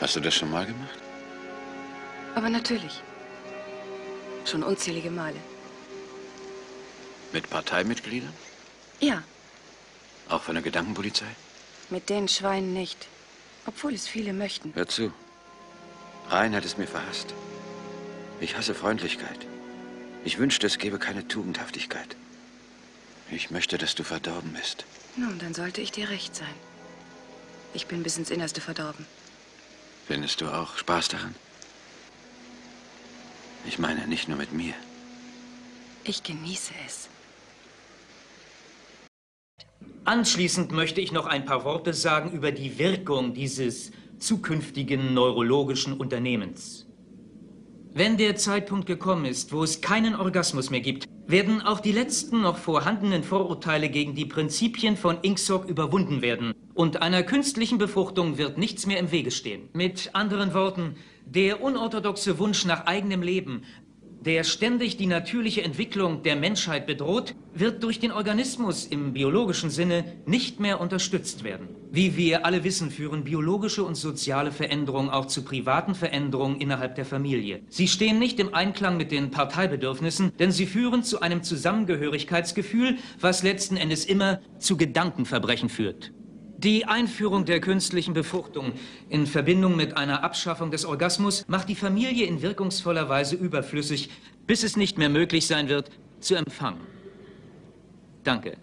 Hast du das schon mal gemacht? Aber natürlich. Schon unzählige Male. Mit Parteimitgliedern? Ja, Auch von der Gedankenpolizei? mit den Schweinen nicht. Obwohl es viele möchten. Hör zu. Reinhard ist mir verhasst. Ich hasse Freundlichkeit. Ich wünschte, es gäbe keine Tugendhaftigkeit. Ich möchte, dass du verdorben bist. Nun, dann sollte ich dir recht sein. Ich bin bis ins Innerste verdorben. Findest du auch Spaß daran? Ich meine, nicht nur mit mir. Ich genieße es. Anschließend möchte ich noch ein paar Worte sagen über die Wirkung dieses zukünftigen neurologischen Unternehmens. Wenn der Zeitpunkt gekommen ist, wo es keinen Orgasmus mehr gibt, werden auch die letzten noch vorhandenen Vorurteile gegen die Prinzipien von Ingsoc überwunden werden und einer künstlichen Befruchtung wird nichts mehr im Wege stehen. Mit anderen Worten, der unorthodoxe Wunsch nach eigenem Leben, der ständig die natürliche Entwicklung der Menschheit bedroht, wird durch den Organismus im biologischen Sinne nicht mehr unterstützt werden. Wie wir alle wissen, führen biologische und soziale Veränderungen auch zu privaten Veränderungen innerhalb der Familie. Sie stehen nicht im Einklang mit den Parteibedürfnissen, denn sie führen zu einem Zusammengehörigkeitsgefühl, was letzten Endes immer zu Gedankenverbrechen führt. Die Einführung der künstlichen Befruchtung in Verbindung mit einer Abschaffung des Orgasmus macht die Familie in wirkungsvoller Weise überflüssig, bis es nicht mehr möglich sein wird, zu empfangen. Danke.